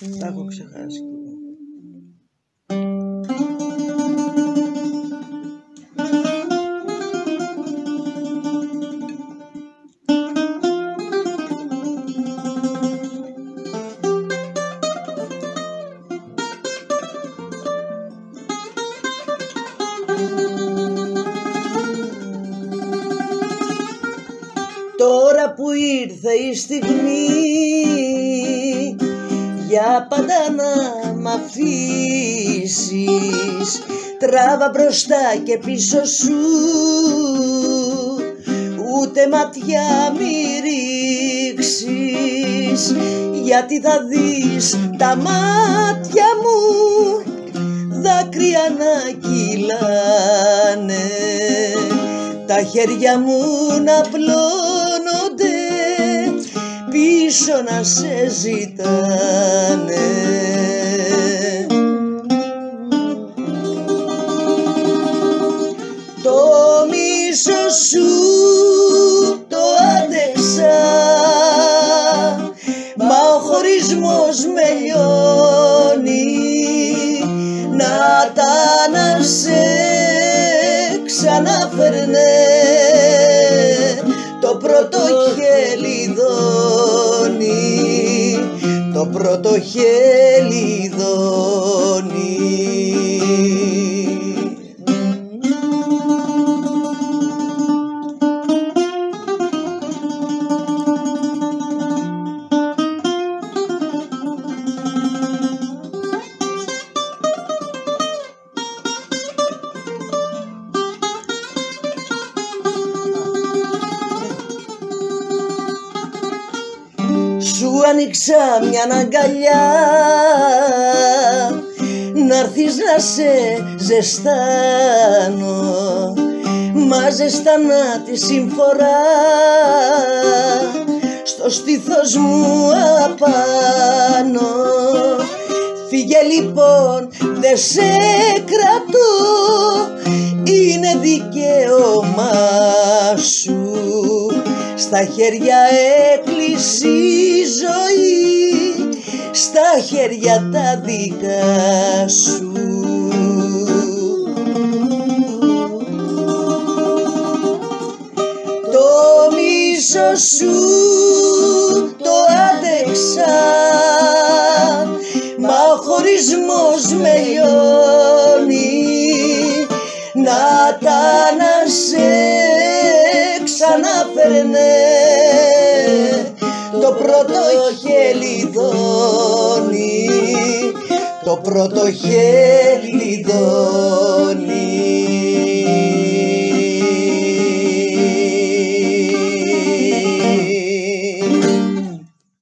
Τα έχω ξεχάσει. Τώρα που ήρθε η στιγμή για πάντα να μ' αφήσεις. Τράβα μπροστά και πίσω σου. Ούτε ματιά μη ρίξεις. Γιατί θα δεις τα μάτια μου. Δάκρυα να κυλάνε. Τα χέρια μου να πλώνονται πίσω να σε ζητάνε σου το άντεξα μα ο χωρισμός με λιώνει να τα να σε ξαναφέρνε. Το πρώτο χελιδόνι το πρώτο χελιδόνι άνοιξα μια αγκαλιά να έρθεις να σε ζεστάνω Μα ζεστανά τη συμφορά. Στο στήθος μου απάνω. Φύγε λοιπόν δε σε κρατώ στα χέρια έκλεισε η ζωή στα χέρια τα δικά σου. Το μίσο σου το άντεξα μα ο χωρισμός με λιώνει. Να τα να σε ξαναφέρνε το πρώτο χελιδόνι το πρώτο χελιδόνι